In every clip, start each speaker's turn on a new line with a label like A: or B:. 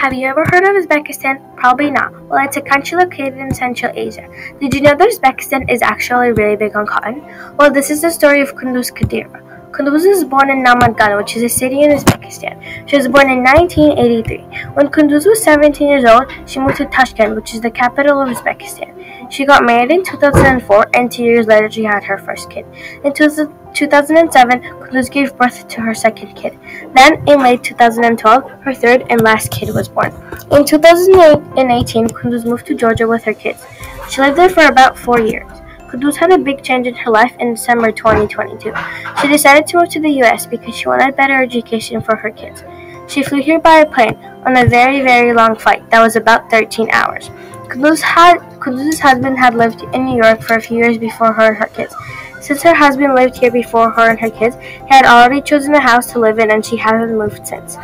A: Have you ever heard of Uzbekistan? Probably not. Well, it's a country located in Central Asia. Did you know that Uzbekistan is actually really big on cotton? Well, this is the story of Kunduz Kadyrova. Kunduz was born in Namangan, which is a city in Uzbekistan. She was born in 1983. When Kunduz was 17 years old, she moved to Tashkent, which is the capital of Uzbekistan. She got married in 2004, and two years later, she had her first kid. In 2007, Kunduz gave birth to her second kid. Then, in late 2012, her third and last kid was born. In 2018, Kunduz moved to Georgia with her kids. She lived there for about four years. Kunduz had a big change in her life in December 2022. She decided to move to the US because she wanted better education for her kids. She flew here by a plane on a very, very long flight that was about 13 hours. Kunduz had, Kunduz's husband had lived in New York for a few years before her and her kids. Since her husband lived here before her and her kids, he had already chosen a house to live in and she hasn't moved since.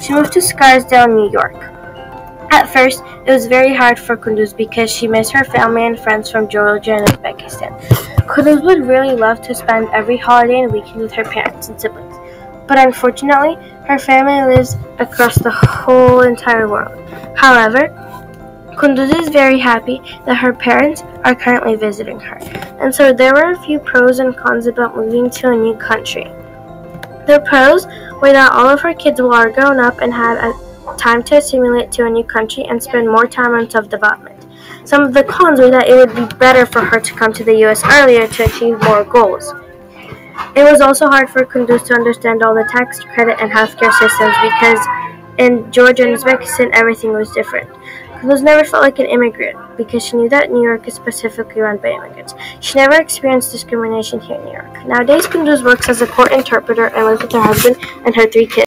A: She moved to Scarsdale, New York. At first, it was very hard for Kunduz because she missed her family and friends from Georgia and Uzbekistan. Kunduz would really love to spend every holiday and weekend with her parents and siblings, but unfortunately, her family lives across the whole entire world. However, Kunduz is very happy that her parents are currently visiting her, and so there were a few pros and cons about moving to a new country. The pros were that all of her kids were grown up and had a time to assimilate to a new country and spend more time on self-development. Some of the cons were that it would be better for her to come to the US earlier to achieve more goals. It was also hard for Kunduz to understand all the tax, credit, and healthcare systems because in Georgia and Uzbekistan everything was different. Kunduz never felt like an immigrant because she knew that New York is specifically run by immigrants. She never experienced discrimination here in New York. Nowadays, Kunduz works as a court interpreter and lives with her husband and her three kids.